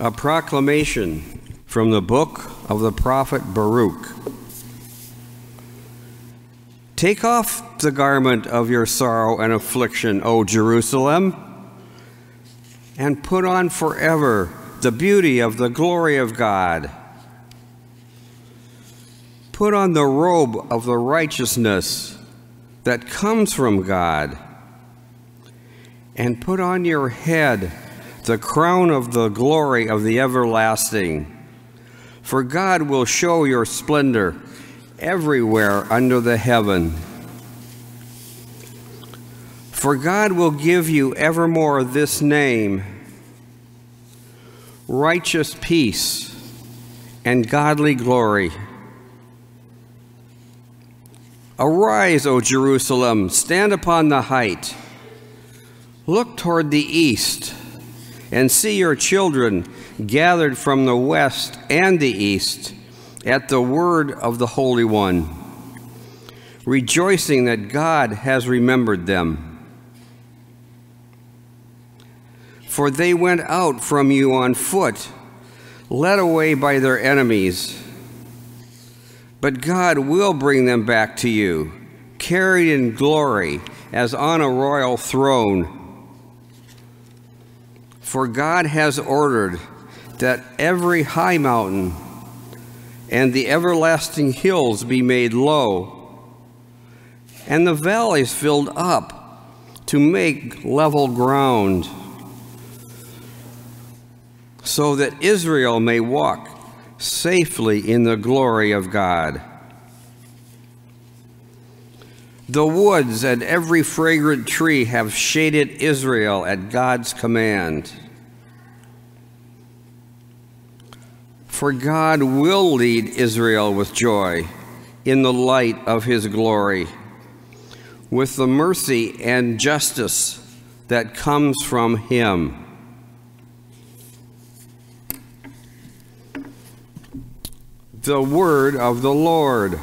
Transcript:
A proclamation from the book of the prophet Baruch. Take off the garment of your sorrow and affliction, O Jerusalem, and put on forever the beauty of the glory of God. Put on the robe of the righteousness that comes from God, and put on your head the crown of the glory of the everlasting. For God will show your splendor everywhere under the heaven. For God will give you evermore this name righteous peace and godly glory. Arise, O Jerusalem, stand upon the height. Look toward the east and see your children gathered from the west and the east at the word of the Holy One, rejoicing that God has remembered them. For they went out from you on foot, led away by their enemies. But God will bring them back to you, carried in glory as on a royal throne. For God has ordered that every high mountain and the everlasting hills be made low, and the valleys filled up to make level ground, so that Israel may walk safely in the glory of God. The woods and every fragrant tree have shaded Israel at God's command. For God will lead Israel with joy in the light of his glory, with the mercy and justice that comes from him. The word of the Lord.